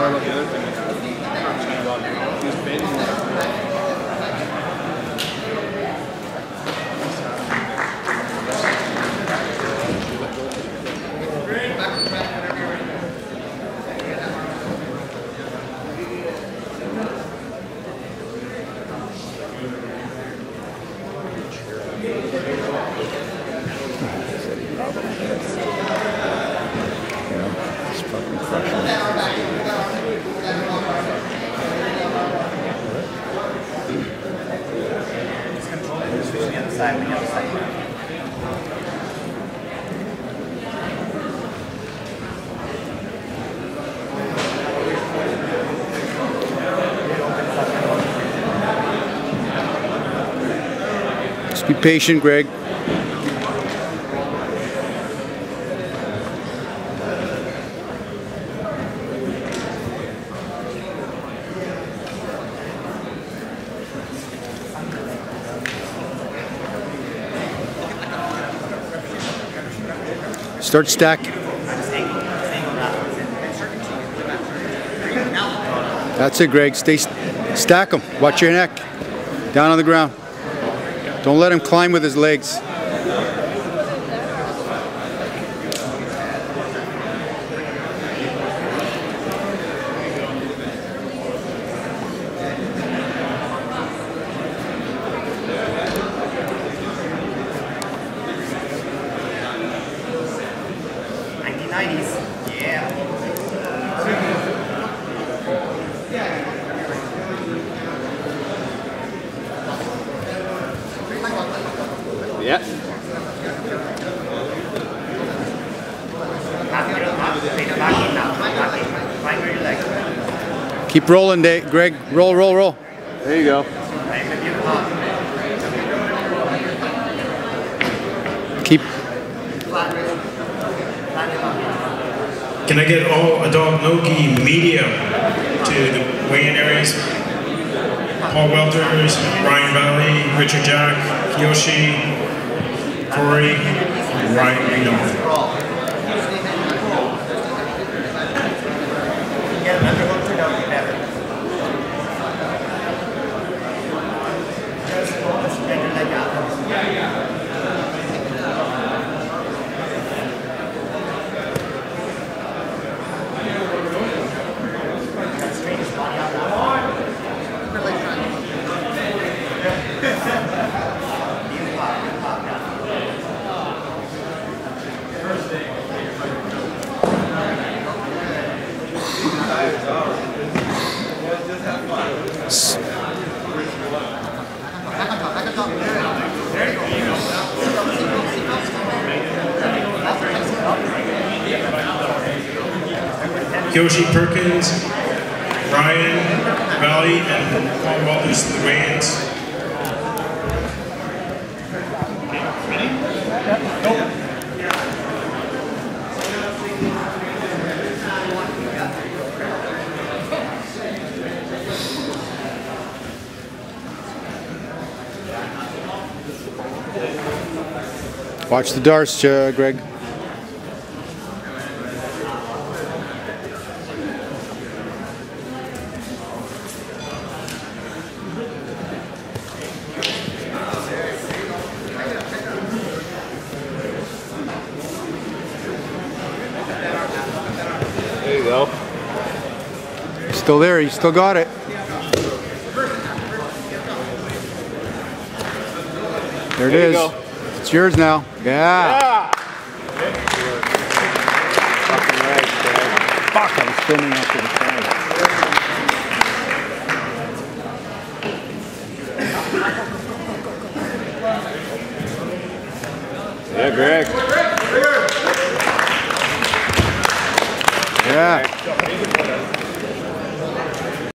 Thank you. Side when side. Just be patient, Greg. Start stacking. That's it, Greg. Stay, stack them. Watch your neck. Down on the ground. Don't let him climb with his legs. 90s. Yeah. Yep. Keep rolling, Dave. Greg. Roll, roll, roll. There you go. Keep Can I get all adult Nogi medium to the weigh-in areas? Paul Welters, Ryan Valley, Richard Jack, Yoshi, Corey, Ryan Reno. Get another one turned out better. Just go, just bend your leg out. Straighten his body out now. You pop, you pop now. Yoshi Perkins, Ryan Valley, and Paul Welters to the weigh-ins. Watch the darts, uh, Greg. There you go. Still there. You still got it. There it There you go. It's yours now. Yeah. Yeah. Fucking right, Greg. Fuck, I was filming up to the camera. Yeah, Greg. Yeah.